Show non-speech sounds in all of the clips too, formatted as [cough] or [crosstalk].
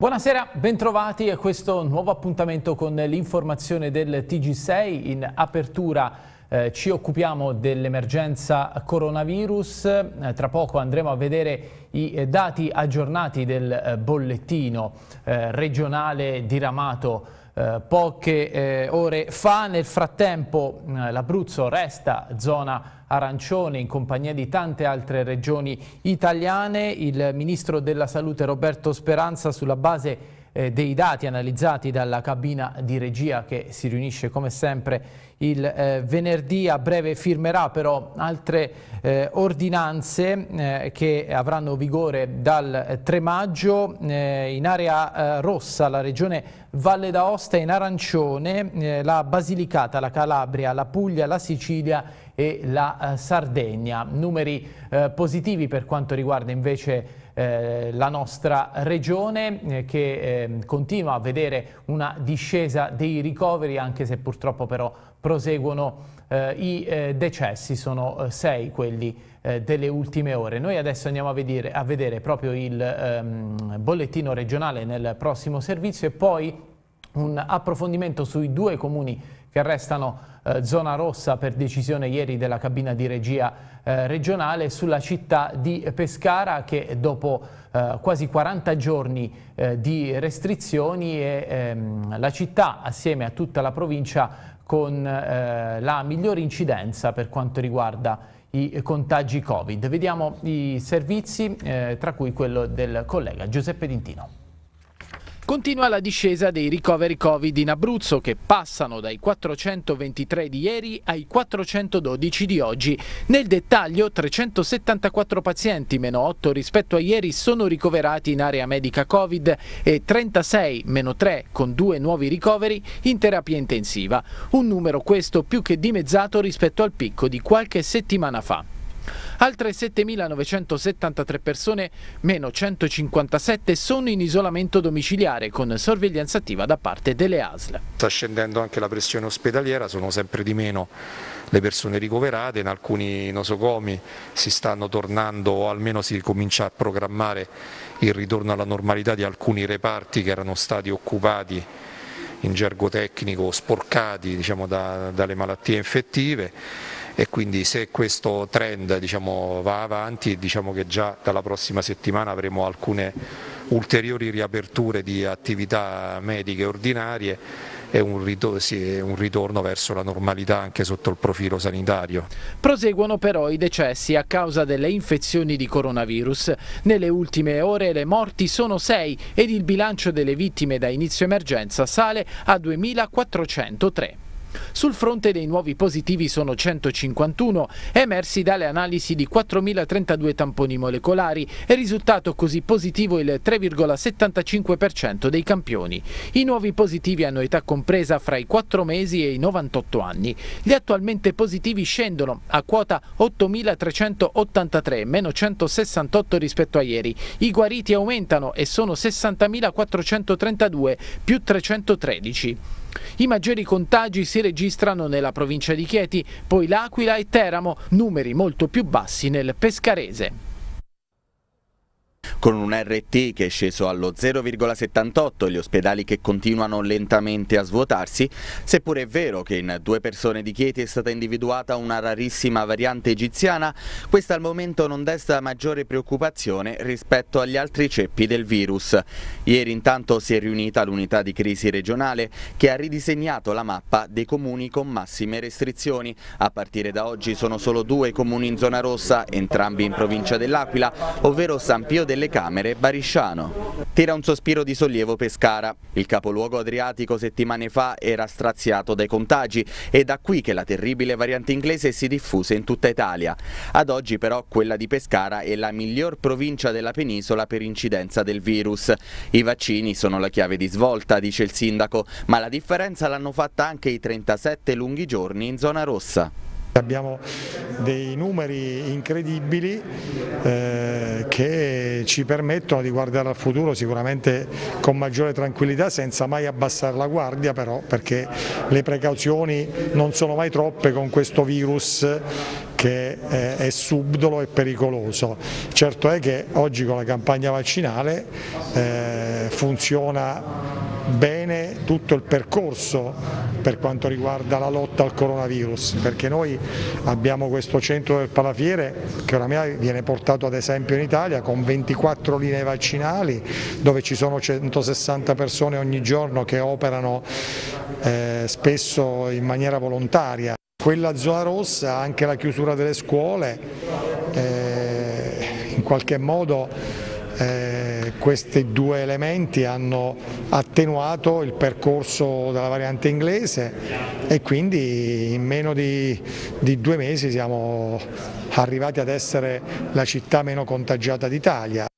Buonasera, bentrovati a questo nuovo appuntamento con l'informazione del TG6. In apertura eh, ci occupiamo dell'emergenza coronavirus, eh, tra poco andremo a vedere i eh, dati aggiornati del eh, bollettino eh, regionale diramato eh, poche ore fa. Nel frattempo l'Abruzzo resta zona arancione in compagnia di tante altre regioni italiane. Il Ministro della Salute Roberto Speranza sulla base eh, dei dati analizzati dalla cabina di regia che si riunisce come sempre il eh, venerdì a breve firmerà però altre eh, ordinanze eh, che avranno vigore dal 3 maggio eh, in area eh, rossa la regione Valle d'Aosta in arancione la Basilicata, la Calabria, la Puglia, la Sicilia e la Sardegna. Numeri positivi per quanto riguarda invece eh, la nostra regione eh, che eh, continua a vedere una discesa dei ricoveri anche se purtroppo però proseguono eh, i decessi, sono sei quelli delle ultime ore. Noi adesso andiamo a vedere, a vedere proprio il ehm, bollettino regionale nel prossimo servizio e poi un approfondimento sui due comuni che restano eh, zona rossa per decisione ieri della cabina di regia eh, regionale sulla città di Pescara che dopo eh, quasi 40 giorni eh, di restrizioni è ehm, la città assieme a tutta la provincia con eh, la migliore incidenza per quanto riguarda i contagi Covid. Vediamo i servizi, eh, tra cui quello del collega Giuseppe Dintino. Continua la discesa dei ricoveri Covid in Abruzzo che passano dai 423 di ieri ai 412 di oggi. Nel dettaglio 374 pazienti, meno 8 rispetto a ieri, sono ricoverati in area medica Covid e 36, meno 3, con due nuovi ricoveri in terapia intensiva. Un numero questo più che dimezzato rispetto al picco di qualche settimana fa. Altre 7.973 persone, meno 157, sono in isolamento domiciliare con sorveglianza attiva da parte delle ASL. Sta scendendo anche la pressione ospedaliera, sono sempre di meno le persone ricoverate, in alcuni nosocomi si stanno tornando o almeno si comincia a programmare il ritorno alla normalità di alcuni reparti che erano stati occupati in gergo tecnico sporcati diciamo, da, dalle malattie infettive e quindi se questo trend diciamo, va avanti diciamo che già dalla prossima settimana avremo alcune ulteriori riaperture di attività mediche ordinarie e un ritorno, sì, un ritorno, verso la normalità anche sotto il profilo sanitario. Proseguono però i decessi a causa delle infezioni di coronavirus. Nelle ultime ore le morti sono 6 ed il bilancio delle vittime da inizio emergenza sale a 2403. Sul fronte dei nuovi positivi sono 151, emersi dalle analisi di 4.032 tamponi molecolari, è risultato così positivo il 3,75% dei campioni. I nuovi positivi hanno età compresa fra i 4 mesi e i 98 anni. Gli attualmente positivi scendono a quota 8.383, meno 168 rispetto a ieri. I guariti aumentano e sono 60.432, più 313. I maggiori contagi si registrano nella provincia di Chieti, poi L'Aquila e Teramo, numeri molto più bassi nel Pescarese. Con un RT che è sceso allo 0,78 e gli ospedali che continuano lentamente a svuotarsi, seppure è vero che in due persone di Chieti è stata individuata una rarissima variante egiziana, questa al momento non desta maggiore preoccupazione rispetto agli altri ceppi del virus. Ieri intanto si è riunita l'unità di crisi regionale che ha ridisegnato la mappa dei comuni con massime restrizioni. A partire da oggi sono solo due comuni in zona rossa, entrambi in provincia dell'Aquila, ovvero San Pio delle Camere Barisciano. Tira un sospiro di sollievo Pescara. Il capoluogo adriatico settimane fa era straziato dai contagi e da qui che la terribile variante inglese si diffuse in tutta Italia. Ad oggi però quella di Pescara è la miglior provincia della penisola per incidenza del virus. I vaccini sono la chiave di svolta, dice il sindaco, ma la differenza l'hanno fatta anche i 37 lunghi giorni in zona rossa. Abbiamo dei numeri incredibili eh, che ci permettono di guardare al futuro sicuramente con maggiore tranquillità senza mai abbassare la guardia però perché le precauzioni non sono mai troppe con questo virus che eh, è subdolo e pericoloso. Certo è che oggi con la campagna vaccinale eh, funziona bene tutto il percorso per quanto riguarda la lotta al coronavirus, perché noi abbiamo questo centro del Palafiere che oramai viene portato ad esempio in Italia con 24 linee vaccinali dove ci sono 160 persone ogni giorno che operano eh, spesso in maniera volontaria. Quella zona rossa, anche la chiusura delle scuole, eh, in qualche modo eh, questi due elementi hanno attenuato il percorso della variante inglese e quindi in meno di, di due mesi siamo arrivati ad essere la città meno contagiata d'Italia.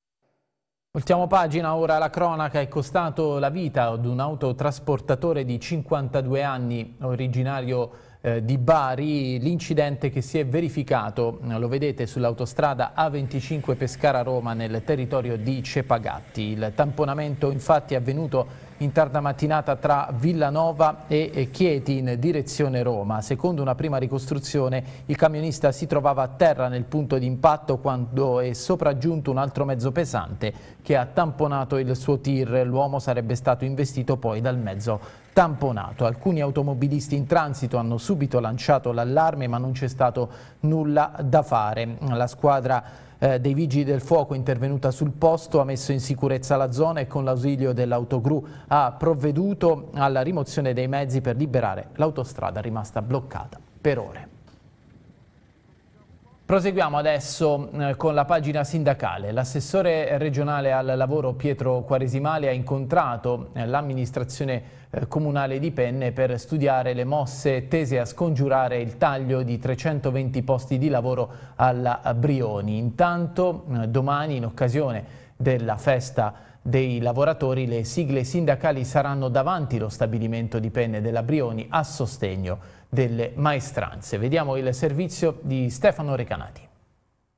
Ultimo pagina, ora la cronaca è costato la vita ad un autotrasportatore di 52 anni originario eh, di Bari l'incidente che si è verificato, eh, lo vedete sull'autostrada A25 Pescara-Roma nel territorio di Cepagatti. Il tamponamento infatti è avvenuto in tarda mattinata tra Villanova e Chieti in direzione Roma. Secondo una prima ricostruzione il camionista si trovava a terra nel punto di impatto quando è sopraggiunto un altro mezzo pesante che ha tamponato il suo tir. L'uomo sarebbe stato investito poi dal mezzo tamponato. Alcuni automobilisti in transito hanno subito lanciato l'allarme ma non c'è stato nulla da fare. La squadra eh, dei vigili del fuoco intervenuta sul posto ha messo in sicurezza la zona e con l'ausilio dell'autogru ha provveduto alla rimozione dei mezzi per liberare l'autostrada rimasta bloccata per ore. Proseguiamo adesso eh, con la pagina sindacale. L'assessore regionale al lavoro Pietro Quaresimale ha incontrato eh, l'amministrazione eh, comunale di Penne per studiare le mosse tese a scongiurare il taglio di 320 posti di lavoro alla Brioni. Intanto domani in occasione della festa dei lavoratori le sigle sindacali saranno davanti lo stabilimento di Penne della Brioni a sostegno delle maestranze. Vediamo il servizio di Stefano Recanati.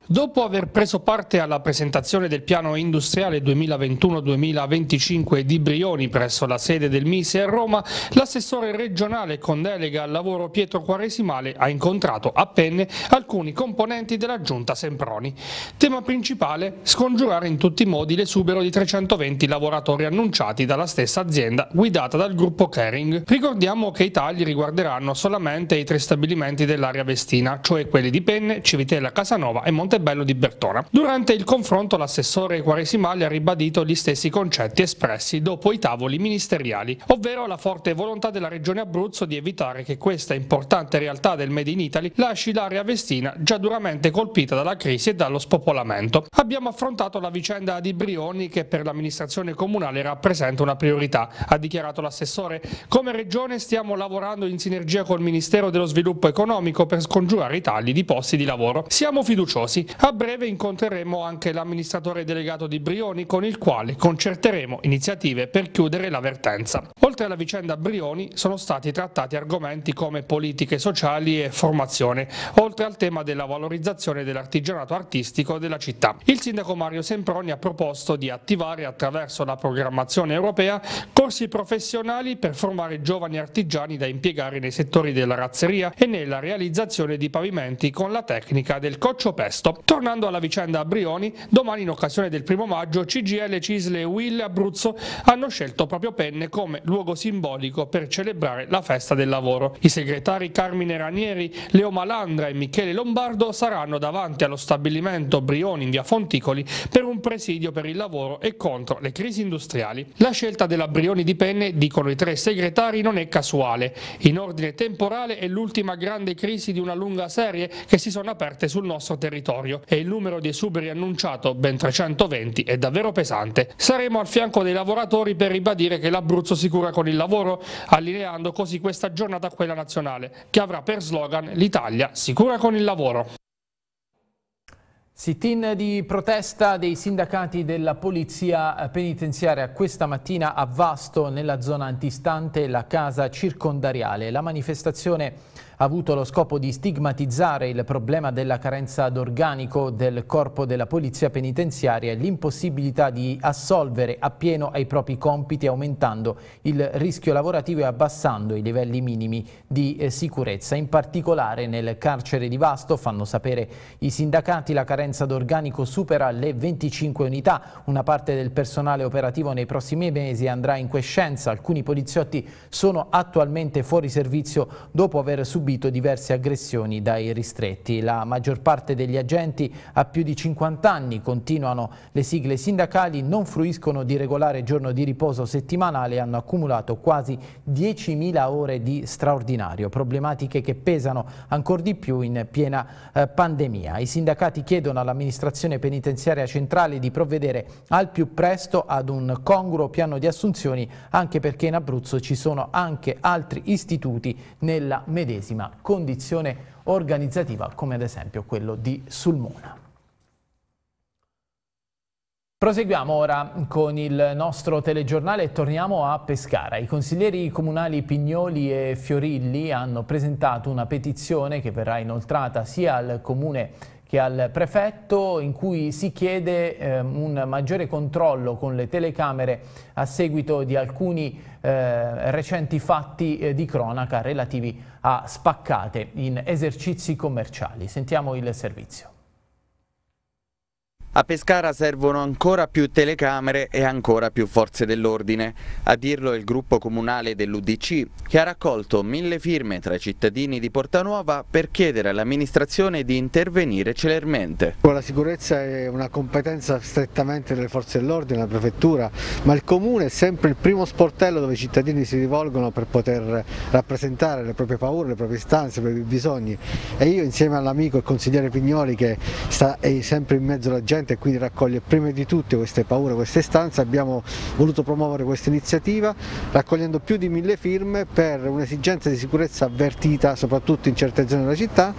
Dopo aver preso parte alla presentazione del piano industriale 2021-2025 di Brioni presso la sede del Mise a Roma, l'assessore regionale con delega al lavoro Pietro Quaresimale ha incontrato a penne alcuni componenti della giunta Semproni. Tema principale, scongiurare in tutti i modi l'esubero di 320 lavoratori annunciati dalla stessa azienda guidata dal gruppo Kering. Ricordiamo che i tagli riguarderanno solamente i tre stabilimenti dell'area vestina, cioè quelli di Penne, Civitella Casanova e Monte Montebello di Bertona. Durante il confronto l'assessore Quaresimali ha ribadito gli stessi concetti espressi dopo i tavoli ministeriali, ovvero la forte volontà della regione Abruzzo di evitare che questa importante realtà del Made in Italy lasci l'area vestina già duramente colpita dalla crisi e dallo spopolamento. Abbiamo affrontato la vicenda di Brioni che per l'amministrazione comunale rappresenta una priorità, ha dichiarato l'assessore. Come regione stiamo lavorando in sinergia col Ministero dello Sviluppo Economico per scongiurare i tagli di posti di lavoro. Siamo fiduciosi, a breve incontreremo anche l'amministratore delegato di Brioni con il quale concerteremo iniziative per chiudere la vertenza. Oltre alla vicenda Brioni sono stati trattati argomenti come politiche sociali e formazione, oltre al tema della valorizzazione dell'artigianato artistico della città. Il sindaco Mario Semproni ha proposto di attivare attraverso la programmazione europea corsi professionali per formare giovani artigiani da impiegare nei settori della razzeria e nella realizzazione di pavimenti con la tecnica del coccio pesto. Tornando alla vicenda a Brioni, domani in occasione del primo maggio CGL, Cisle e Will Abruzzo hanno scelto proprio Penne come luogo simbolico per celebrare la festa del lavoro. I segretari Carmine Ranieri, Leo Malandra e Michele Lombardo saranno davanti allo stabilimento Brioni in via Fonticoli per un presidio per il lavoro e contro le crisi industriali. La scelta della Brioni di Penne, dicono i tre segretari, non è casuale. In ordine temporale è l'ultima grande crisi di una lunga serie che si sono aperte sul nostro territorio territorio e il numero di esuberi annunciato, ben 320, è davvero pesante. Saremo al fianco dei lavoratori per ribadire che l'Abruzzo si cura con il lavoro, allineando così questa giornata a quella nazionale, che avrà per slogan l'Italia si cura con il lavoro. Sit-in di protesta dei sindacati della polizia penitenziaria questa mattina a Vasto nella zona antistante la casa circondariale. La manifestazione avuto lo scopo di stigmatizzare il problema della carenza d'organico del corpo della polizia penitenziaria e l'impossibilità di assolvere appieno ai propri compiti aumentando il rischio lavorativo e abbassando i livelli minimi di eh, sicurezza. In particolare nel carcere di Vasto, fanno sapere i sindacati, la carenza d'organico supera le 25 unità. Una parte del personale operativo nei prossimi mesi andrà in quiescenza. Alcuni poliziotti sono attualmente fuori servizio dopo aver subito diverse aggressioni dai ristretti. La maggior parte degli agenti ha più di 50 anni, continuano le sigle sindacali, non fruiscono di regolare giorno di riposo settimanale e hanno accumulato quasi 10.000 ore di straordinario, problematiche che pesano ancora di più in piena eh, pandemia. I sindacati chiedono all'amministrazione penitenziaria centrale di provvedere al più presto ad un congruo piano di assunzioni anche perché in Abruzzo ci sono anche altri istituti nella medesima condizione organizzativa come ad esempio quello di Sulmona. Proseguiamo ora con il nostro telegiornale e torniamo a Pescara. I consiglieri comunali Pignoli e Fiorilli hanno presentato una petizione che verrà inoltrata sia al comune che al prefetto in cui si chiede eh, un maggiore controllo con le telecamere a seguito di alcuni eh, recenti fatti eh, di cronaca relativi a spaccate in esercizi commerciali. Sentiamo il servizio. A Pescara servono ancora più telecamere e ancora più forze dell'ordine. A dirlo il gruppo comunale dell'UDC che ha raccolto mille firme tra i cittadini di Portanuova per chiedere all'amministrazione di intervenire celermente. La sicurezza è una competenza strettamente delle forze dell'ordine, della prefettura, ma il comune è sempre il primo sportello dove i cittadini si rivolgono per poter rappresentare le proprie paure, le proprie istanze, i propri bisogni. E io insieme all'amico e consigliere Pignoli che sta sempre in mezzo alla gente e quindi raccoglie prima di tutte queste paure, queste istanze, abbiamo voluto promuovere questa iniziativa raccogliendo più di mille firme per un'esigenza di sicurezza avvertita soprattutto in certe zone della città,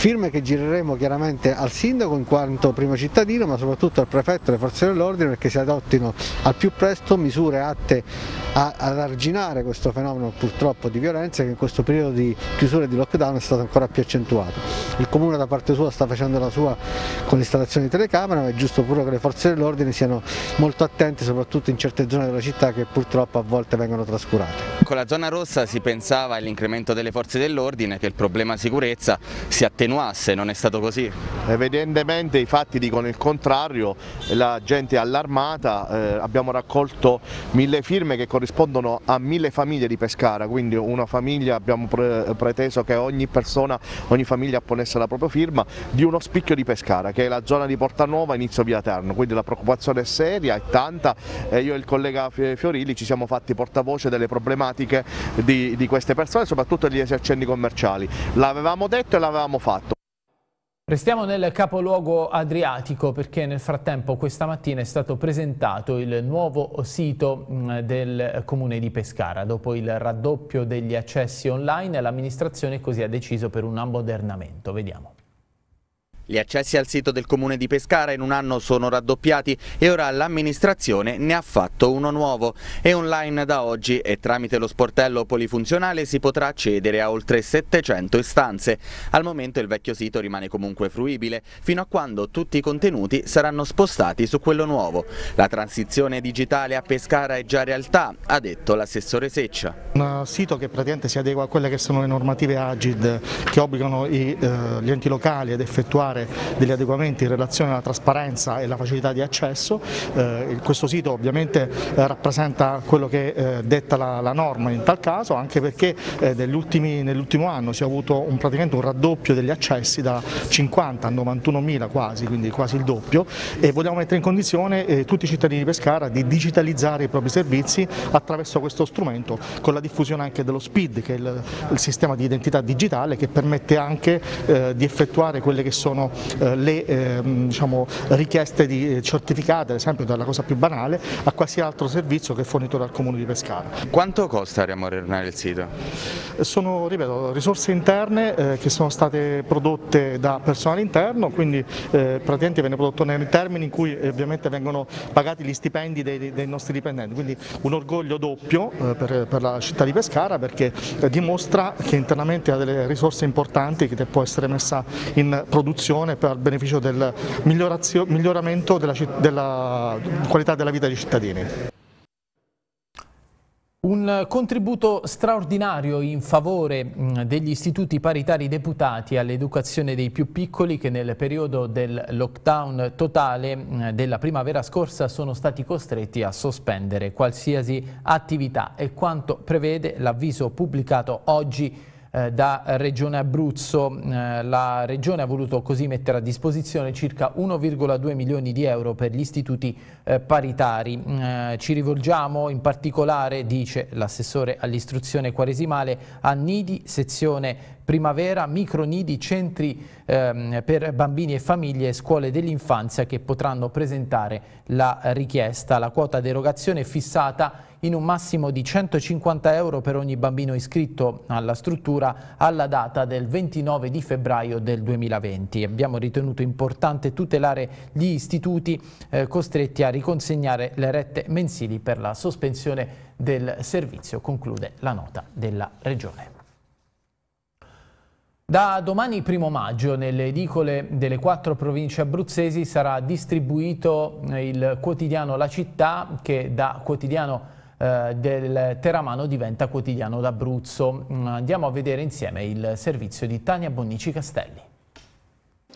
firme che gireremo chiaramente al sindaco in quanto primo cittadino ma soprattutto al prefetto e alle forze dell'ordine perché si adottino al più presto misure atte a, ad arginare questo fenomeno purtroppo di violenza che in questo periodo di chiusura e di lockdown è stato ancora più accentuato. Il comune da parte sua sta facendo la sua con l'installazione di telecamere ma è giusto pure che le forze dell'ordine siano molto attente soprattutto in certe zone della città che purtroppo a volte vengono trascurate. Con la zona rossa si pensava all'incremento delle forze dell'ordine che il problema sicurezza si attenuasse, non è stato così? Evidentemente i fatti dicono il contrario, la gente è allarmata, eh, abbiamo raccolto mille firme che corrispondono a mille famiglie di Pescara, quindi una famiglia abbiamo pre preteso che ogni persona, ogni famiglia apponesse la propria firma di uno spicchio di Pescara che è la zona di Porta Nuova inizio via Terno, quindi la preoccupazione è seria, è tanta e io e il collega Fiorilli ci siamo fatti portavoce delle problematiche di, di queste persone, soprattutto degli esercenti commerciali. L'avevamo detto e l'avevamo fatto. Restiamo nel capoluogo adriatico perché nel frattempo questa mattina è stato presentato il nuovo sito del comune di Pescara. Dopo il raddoppio degli accessi online l'amministrazione così ha deciso per un ammodernamento. Vediamo. Gli accessi al sito del comune di Pescara in un anno sono raddoppiati e ora l'amministrazione ne ha fatto uno nuovo. È online da oggi e tramite lo sportello polifunzionale si potrà accedere a oltre 700 istanze. Al momento il vecchio sito rimane comunque fruibile fino a quando tutti i contenuti saranno spostati su quello nuovo. La transizione digitale a Pescara è già realtà, ha detto l'assessore Seccia. Un sito che praticamente si adegua a quelle che sono le normative Agid che obbligano eh, gli enti locali ad effettuare fare degli adeguamenti in relazione alla trasparenza e alla facilità di accesso. Eh, questo sito ovviamente eh, rappresenta quello che eh, detta la, la, norma in tal caso, anche perché eh, nell'ultimo anno si è avuto un, praticamente un raddoppio degli accessi da 50 a 91 mila quasi, quindi quasi il doppio e vogliamo mettere in condizione eh, tutti i cittadini di Pescara di digitalizzare i propri servizi attraverso questo strumento con la diffusione anche dello SPID che è il, il sistema di identità digitale che permette anche eh, di effettuare quelle che sono sono eh, le ehm, diciamo, richieste di eh, certificate, ad esempio dalla cosa più banale, a qualsiasi altro servizio che è fornito dal Comune di Pescara. Quanto costa riamorernare il sito? Sono, ripeto, risorse interne eh, che sono state prodotte da personale interno, quindi eh, praticamente viene prodotto nei termini in cui ovviamente vengono pagati gli stipendi dei, dei nostri dipendenti, quindi un orgoglio doppio eh, per, per, la città di Pescara perché eh, dimostra che internamente ha delle risorse importanti che può essere messa in produzione per il beneficio del miglioramento della, della qualità della vita dei cittadini. Un contributo straordinario in favore mm, degli istituti paritari deputati all'educazione dei più piccoli che nel periodo del lockdown totale mm, della primavera scorsa sono stati costretti a sospendere qualsiasi attività e quanto prevede l'avviso pubblicato oggi eh, da Regione Abruzzo. Eh, la Regione ha voluto così mettere a disposizione circa 1,2 milioni di euro per gli istituti eh, paritari. Eh, ci rivolgiamo in particolare, dice l'assessore all'istruzione quaresimale, a Nidi, sezione primavera, micronidi, centri ehm, per bambini e famiglie e scuole dell'infanzia che potranno presentare la richiesta. La quota derogazione è fissata in un massimo di 150 euro per ogni bambino iscritto alla struttura alla data del 29 di febbraio del 2020. Abbiamo ritenuto importante tutelare gli istituti eh, costretti a riconsegnare le rette mensili per la sospensione del servizio, conclude la nota della Regione. Da domani primo maggio nelle edicole delle quattro province abruzzesi sarà distribuito eh, il quotidiano La Città che da quotidiano eh, del Teramano diventa quotidiano d'Abruzzo. Mm, andiamo a vedere insieme il servizio di Tania Bonnici Castelli.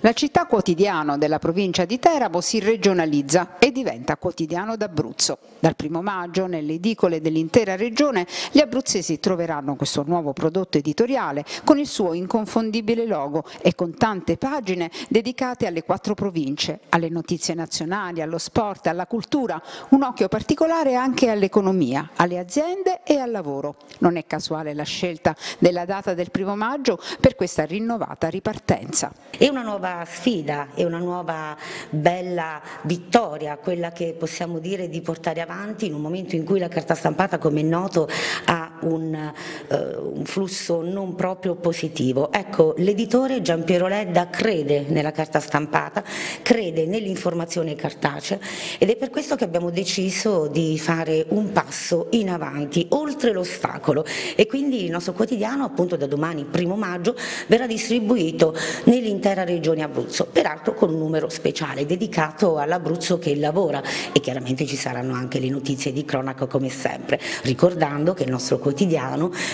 La città quotidiano della provincia di Teramo si regionalizza e diventa quotidiano d'Abruzzo. Dal primo maggio nelle edicole dell'intera regione gli abruzzesi troveranno questo nuovo prodotto editoriale con il suo inconfondibile logo e con tante pagine dedicate alle quattro province, alle notizie nazionali, allo sport, alla cultura, un occhio particolare anche all'economia, alle aziende e al lavoro. Non è casuale la scelta della data del primo maggio per questa rinnovata ripartenza. È una nuova nuova sfida e una nuova bella vittoria, quella che possiamo dire di portare avanti in un momento in cui la carta stampata, come è noto, ha un, uh, un flusso non proprio positivo. Ecco, l'editore Giampiero Ledda crede nella carta stampata, crede nell'informazione cartacea ed è per questo che abbiamo deciso di fare un passo in avanti, oltre l'ostacolo e quindi il nostro quotidiano appunto da domani, primo maggio, verrà distribuito nell'intera regione Abruzzo, peraltro con un numero speciale dedicato all'Abruzzo che lavora e chiaramente ci saranno anche le notizie di cronaca come sempre, ricordando che il nostro quotidiano,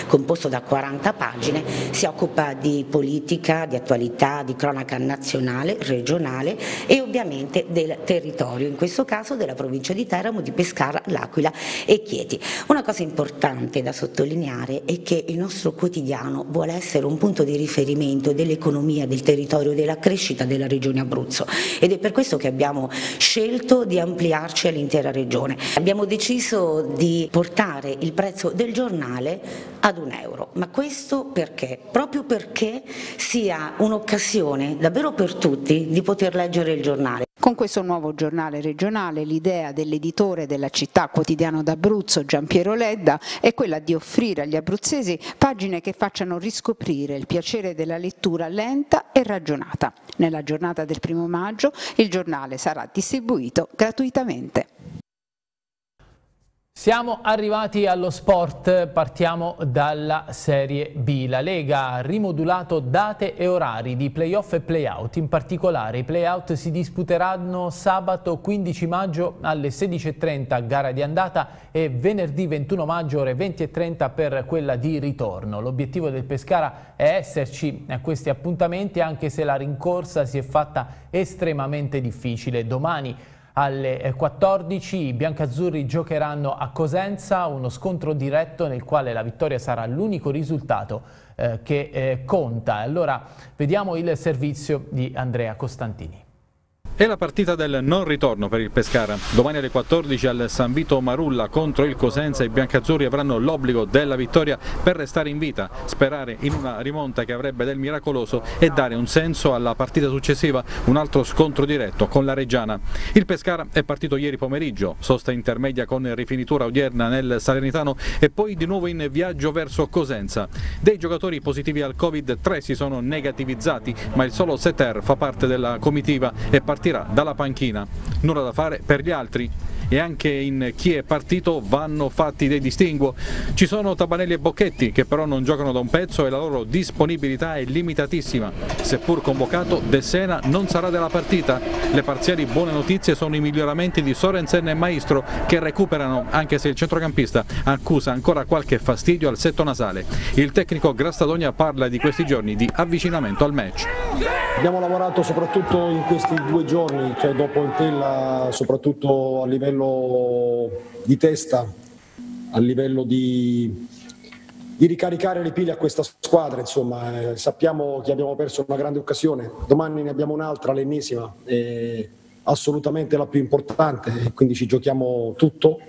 composto da 40 pagine, si occupa di politica, di attualità, di cronaca nazionale, regionale e ovviamente del territorio, in questo caso della provincia di Teramo, di Pescara, L'Aquila e Chieti. Una cosa importante da sottolineare è che il nostro quotidiano vuole essere un punto di riferimento dell'economia, del territorio, della crescita della regione Abruzzo ed è per questo che abbiamo scelto di ampliarci all'intera regione. Abbiamo deciso di portare il prezzo del giornale ad un euro, ma questo perché? Proprio perché sia un'occasione davvero per tutti di poter leggere il giornale. Con questo nuovo giornale regionale l'idea dell'editore della città quotidiano d'Abruzzo Giampiero Ledda è quella di offrire agli abruzzesi pagine che facciano riscoprire il piacere della lettura lenta e ragionata. Nella giornata del primo maggio il giornale sarà distribuito gratuitamente. Siamo arrivati allo sport, partiamo dalla Serie B. La Lega ha rimodulato date e orari di playoff e playout, in particolare i playout si disputeranno sabato 15 maggio alle 16.30 gara di andata e venerdì 21 maggio ore 20.30 per quella di ritorno. L'obiettivo del Pescara è esserci a questi appuntamenti anche se la rincorsa si è fatta estremamente difficile. Domani alle 14 i biancazzurri giocheranno a Cosenza, uno scontro diretto nel quale la vittoria sarà l'unico risultato eh, che eh, conta. Allora vediamo il servizio di Andrea Costantini. È la partita del non ritorno per il Pescara. Domani alle 14 al San Vito Marulla contro il Cosenza i biancazzurri avranno l'obbligo della vittoria per restare in vita, sperare in una rimonta che avrebbe del miracoloso e dare un senso alla partita successiva, un altro scontro diretto con la Reggiana. Il Pescara è partito ieri pomeriggio, sosta intermedia con rifinitura odierna nel Salernitano e poi di nuovo in viaggio verso Cosenza. Dei giocatori positivi al Covid, tre si sono negativizzati, ma il solo Seter fa parte della comitiva e partirà partirà dalla panchina. Nulla da fare per gli altri e anche in chi è partito vanno fatti dei distinguo. Ci sono Tabanelli e Bocchetti che però non giocano da un pezzo e la loro disponibilità è limitatissima. Seppur convocato, De Sena non sarà della partita. Le parziali buone notizie sono i miglioramenti di Sorensen e Maestro che recuperano anche se il centrocampista accusa ancora qualche fastidio al setto nasale. Il tecnico Grastadogna parla di questi giorni di avvicinamento al match. Abbiamo lavorato soprattutto in questi due giorni, cioè dopo il Tella, soprattutto a livello livello di testa, a livello di, di ricaricare le pile a questa squadra. Insomma, eh, sappiamo che abbiamo perso una grande occasione, domani ne abbiamo un'altra, l'ennesima, eh, assolutamente la più importante, quindi ci giochiamo tutto.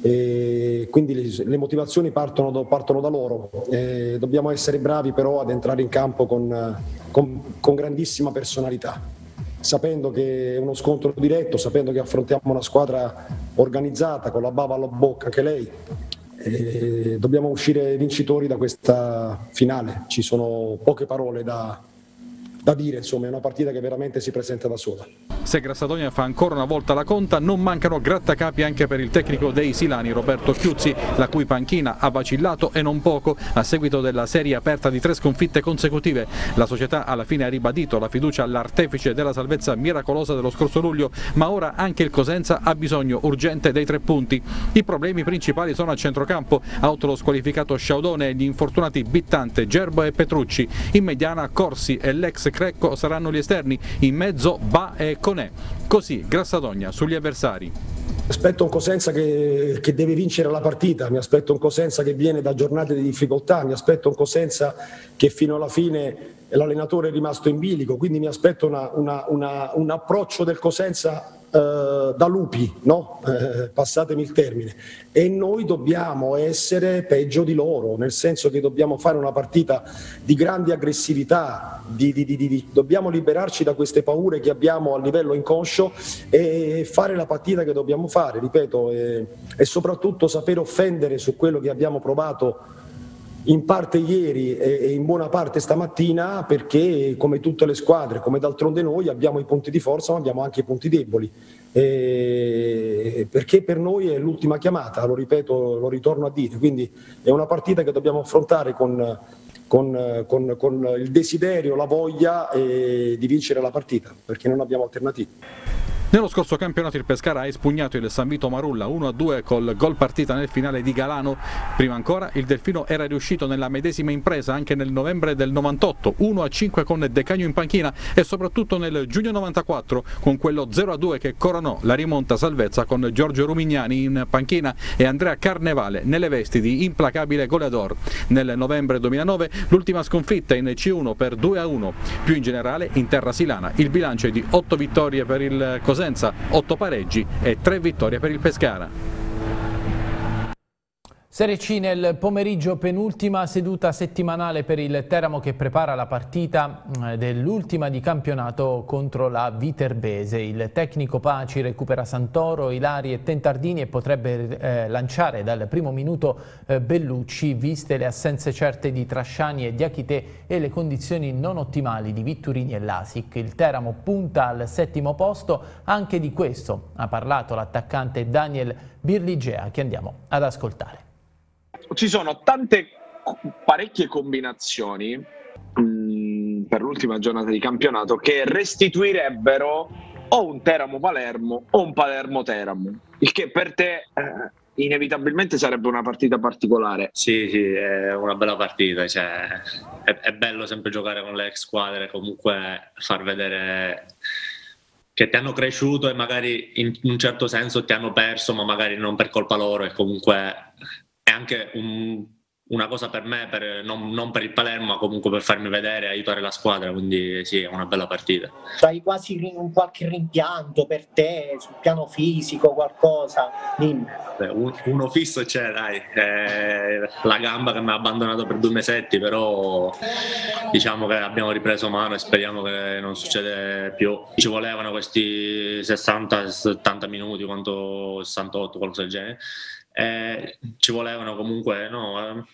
E quindi le, le motivazioni partono, partono, da loro. E dobbiamo essere bravi però ad entrare in campo con, con, con grandissima personalità sapendo che è uno scontro diretto, sapendo che affrontiamo una squadra organizzata con la bava alla bocca anche lei. Dobbiamo uscire vincitori da questa finale, ci sono poche parole da, da dire, insomma è una partita che veramente si presenta da sola. Se Grassadonia fa ancora una volta la conta, non mancano grattacapi anche per il tecnico dei Silani Roberto Chiuzzi, la cui panchina ha vacillato e non poco a seguito della serie aperta di tre sconfitte consecutive. La società alla fine ha ribadito la fiducia all'artefice della salvezza miracolosa dello scorso luglio, ma ora anche il Cosenza ha bisogno urgente dei tre punti. I problemi principali sono a centrocampo, out lo squalificato Sciaudone e gli infortunati Bittante, Gerbo e Petrucci. In mediana Corsi e l'ex Crecco saranno gli esterni, in mezzo Ba e Conè. Così, Grassadogna sugli avversari. Aspetto un Cosenza che, che, deve vincere la partita, mi aspetto un Cosenza che viene da giornate di difficoltà, mi aspetto un Cosenza che fino alla fine l'allenatore è rimasto in bilico, quindi mi aspetto una, una, una, un approccio del Cosenza eh, da lupi, no? eh, [laughs] passatemi il termine, e noi dobbiamo essere peggio di loro, nel senso che dobbiamo fare una partita di grande aggressività, di, di, di, dobbiamo liberarci da queste paure che abbiamo a livello inconscio e fare la partita che dobbiamo fare, ripeto, e, e soprattutto sapere offendere su quello che abbiamo provato in parte ieri e in buona parte stamattina perché come tutte le squadre, come d'altronde noi, abbiamo i punti di forza ma abbiamo anche i punti deboli. E perché per noi è l'ultima chiamata, lo ripeto, lo ritorno a dire, quindi è una partita che dobbiamo affrontare con, con, con, con il desiderio, la voglia di vincere la partita, perché non abbiamo alternative. Nello scorso campionato il Pescara ha espugnato il San Vito Marulla 1-2 col gol partita nel finale di Galano. Prima ancora il Delfino era riuscito nella medesima impresa anche nel novembre del 98, 1-5 con Decagno in panchina e soprattutto nel giugno 94 con quello 0-2 che coronò la rimonta salvezza con Giorgio Rumignani in panchina e Andrea Carnevale nelle vesti di implacabile goleador. Nel novembre 2009 l'ultima sconfitta in C1 per 2-1. Più in generale in terra silana il bilancio è di 8 vittorie per il Cosenza Cosenza 8 pareggi e 3 vittorie per il Pescara. Serie C nel pomeriggio, penultima seduta settimanale per il Teramo che prepara la partita eh, dell'ultima di campionato contro la Viterbese. Il tecnico Paci recupera Santoro, Ilari e Tentardini e potrebbe eh, lanciare dal primo minuto eh, Bellucci, viste le assenze certe di Trasciani e Diachite e le condizioni non ottimali di Vitturini e Lasic. Il Teramo punta al settimo posto, anche di questo ha parlato l'attaccante Daniel Birligea che andiamo ad ascoltare ci sono tante parecchie combinazioni mh, mm, per l'ultima giornata di campionato che restituirebbero o un Teramo-Palermo o un Palermo-Teramo, il che per te eh, inevitabilmente sarebbe una partita particolare. Sì, sì, è una bella partita, cioè, è, è, bello sempre giocare con le ex squadre, comunque far vedere che ti hanno cresciuto e magari in un certo senso ti hanno perso, ma magari non per colpa loro e comunque è anche un, una cosa per me, per, non, non, per il Palermo, ma comunque per farmi vedere e aiutare la squadra, quindi sì, è una bella partita. Hai quasi un qualche rimpianto per te sul piano fisico, qualcosa? Beh, un, uno fisso c'è, dai, è la gamba che mi ha abbandonato per due mesetti, però diciamo che abbiamo ripreso mano e speriamo che non succeda più. Ci volevano questi 60-70 minuti, quanto 68, qualcosa del genere. Eh, ci volevano comunque no,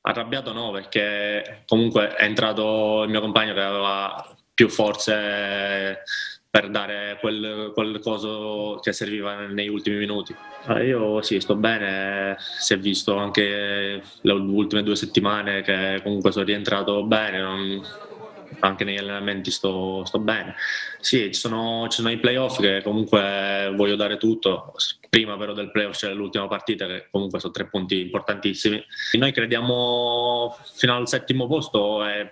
Arrabbiato no, perché comunque è entrato il mio compagno che aveva più forze per dare quel, quel coso che serviva negli ultimi minuti. Ah, io sì, sto bene, si è visto anche le ultime due settimane che comunque sono rientrato bene, non, anche negli allenamenti sto, sto bene. Sì, ci sono, ci sono, i playoff che comunque voglio dare tutto. Prima però del playoff c'è l'ultima partita che comunque sono tre punti importantissimi. Noi crediamo fino al settimo posto e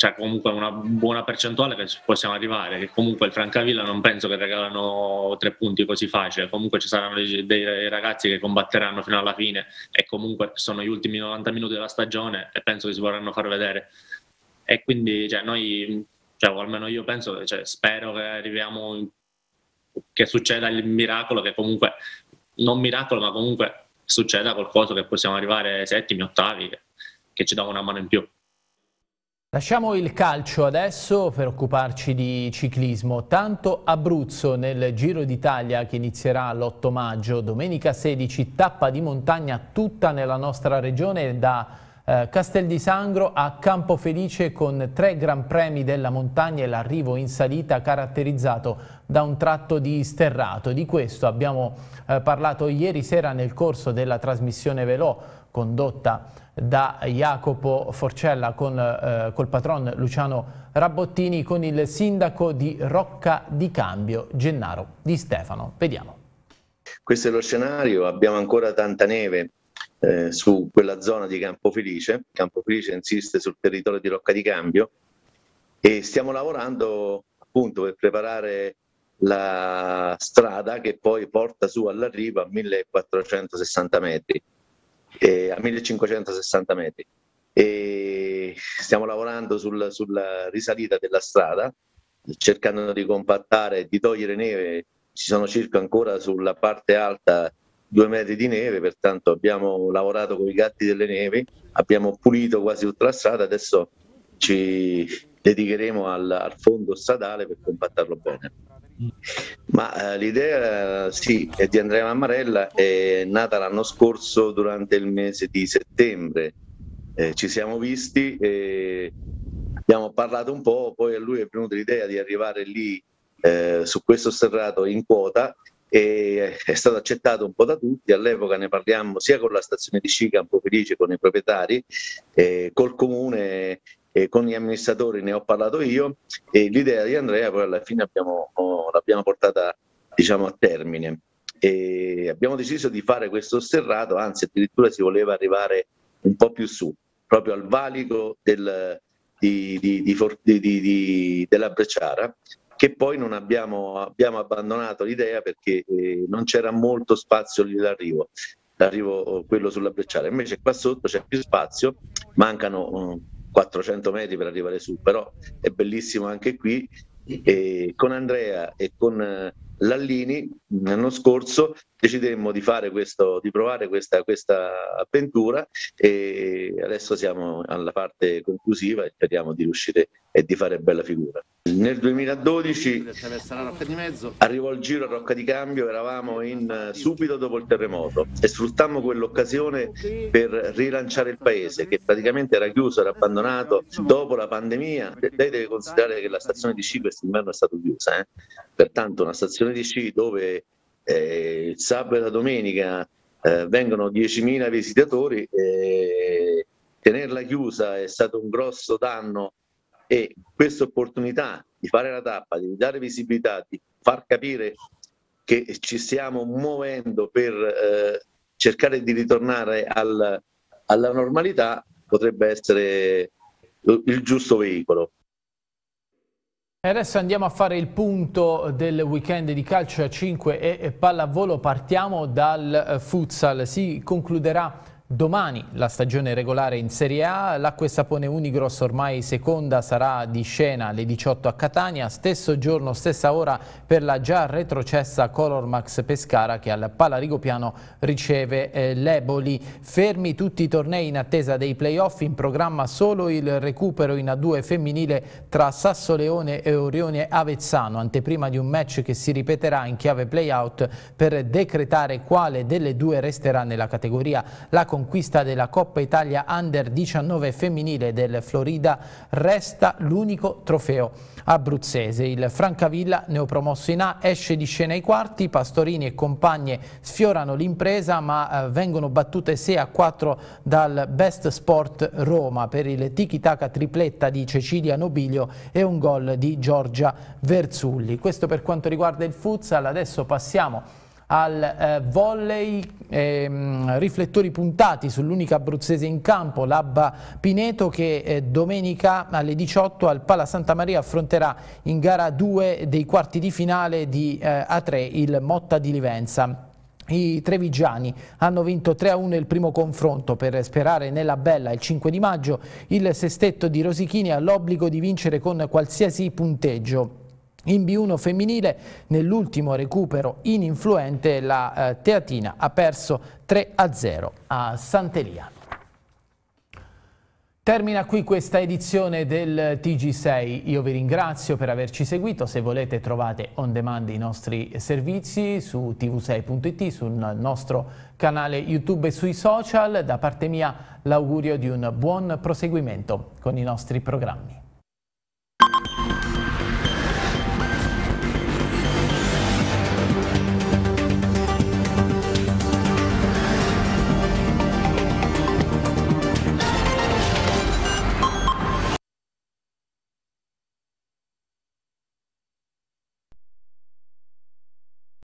c'è comunque una buona percentuale che possiamo arrivare, comunque il Francavilla non penso che regalano tre punti così facile, comunque ci saranno dei, ragazzi che combatteranno fino alla fine e comunque sono gli ultimi 90 minuti della stagione e penso che si vorranno far vedere e quindi cioè, noi, cioè, o almeno io penso, cioè, spero che arriviamo, che succeda il miracolo, che comunque, non miracolo, ma comunque succeda qualcosa che possiamo arrivare settimi, ottavi, che, che ci dà una mano in più. Lasciamo il calcio adesso per occuparci di ciclismo. Tanto Abruzzo nel Giro d'Italia che inizierà l'8 maggio, domenica 16, tappa di montagna tutta nella nostra regione da eh, Castel di Sangro a Campofelice con tre gran premi della montagna e l'arrivo in salita caratterizzato da un tratto di sterrato. Di questo abbiamo eh, parlato ieri sera nel corso della trasmissione Velò condotta da Jacopo Forcella con eh, col patron Luciano Rabottini con il sindaco di Rocca di Cambio, Gennaro Di Stefano. Vediamo. Questo è lo scenario, abbiamo ancora tanta neve, eh, su quella zona di Campo Felice. Campo Felice insiste sul territorio di Rocca di Cambio e stiamo lavorando appunto per preparare la strada che poi porta su all'arrivo a 1460 metri, eh, a 1560 metri. E stiamo lavorando sul, sulla risalita della strada, cercando di compattare, di togliere neve. Ci sono circa ancora sulla parte alta due metri di neve, pertanto abbiamo lavorato con i gatti delle nevi, abbiamo pulito quasi tutta la strada, adesso ci dedicheremo al, al fondo stradale per compattarlo bene. Ma eh, l'idea sì, è di Andrea Mammarella, è nata l'anno scorso durante il mese di settembre. Eh, ci siamo visti e abbiamo parlato un po', poi a lui è venuta l'idea di arrivare lì eh, su questo sterrato in quota e è stato accettato un po' da tutti, all'epoca ne parliamo sia con la stazione di sci Campo Felice, con i proprietari, eh, col comune, eh, con gli amministratori ne ho parlato io. E l'idea di Andrea poi alla fine abbiamo, oh, l'abbiamo portata diciamo, a termine. E abbiamo deciso di fare questo sterrato, anzi addirittura si voleva arrivare un po' più su, proprio al valico del, di, di, di, della Brecciara che poi non abbiamo, abbiamo abbandonato l'idea perché eh, non c'era molto spazio lì d'arrivo, l'arrivo quello sulla Brecciara. Invece qua sotto c'è più spazio, mancano um, 400 metri per arrivare su, però è bellissimo anche qui. E con Andrea e con eh, Lallini l'anno scorso decidemmo di, fare questo, di provare questa, questa, avventura e adesso siamo alla parte conclusiva e speriamo di riuscire e di fare bella figura. Nel 2012 arrivò il giro a Rocca di Cambio, eravamo in, subito dopo il terremoto e sfruttammo quell'occasione per rilanciare il paese che praticamente era chiuso, era abbandonato dopo la pandemia. Lei deve considerare che la stazione di sci quest'inverno è stata chiusa, eh? pertanto una stazione sci dove eh, il sabato e la domenica eh, vengono 10.000 visitatori, eh, tenerla chiusa è stato un grosso danno e questa opportunità di fare la tappa, di dare visibilità, di far capire che ci stiamo muovendo per eh, cercare di ritornare al, alla normalità potrebbe essere il giusto veicolo. Adesso andiamo a fare il punto del weekend di calcio a 5 e pallavolo. Partiamo dal eh, futsal. Si concluderà Domani la stagione regolare in Serie A, l'acqua e sapone Unigros ormai seconda sarà di scena alle 18 a Catania, stesso giorno, stessa ora per la già retrocessa Color Max Pescara che al Palarigopiano riceve eh, l'Eboli. Fermi tutti i tornei in attesa dei playoff, in programma solo il recupero in A2 femminile tra Sassoleone e Orione Avezzano, anteprima di un match che si ripeterà in chiave playout per decretare quale delle due resterà nella categoria. La conquista della Coppa Italia Under 19 femminile del Florida resta l'unico trofeo abruzzese. Il Francavilla, neopromosso in A, esce di scena ai quarti, Pastorini e compagne sfiorano l'impresa ma eh, vengono battute 6 a 4 dal Best Sport Roma per il tiki-taka tripletta di Cecilia Nobilio e un gol di Giorgia Verzulli. Questo per quanto riguarda il futsal, adesso passiamo al eh, volley, ehm, riflettori puntati sull'unica abruzzese in campo, l'Abba Pineto che eh, domenica alle 18 al Pala Santa Maria affronterà in gara 2 dei quarti di finale di eh, A3 il Motta di Livenza. I trevigiani hanno vinto 3-1 il primo confronto per sperare nella bella il 5 di maggio. Il sestetto di Rosichini ha l'obbligo di vincere con qualsiasi punteggio. In B1 femminile nell'ultimo recupero ininfluente la eh, Teatina ha perso 3-0 a Sant'Elia. Termina qui questa edizione del TG6, io vi ringrazio per averci seguito, se volete trovate on demand i nostri servizi su tv6.it, sul nostro canale YouTube e sui social, da parte mia l'augurio di un buon proseguimento con i nostri programmi.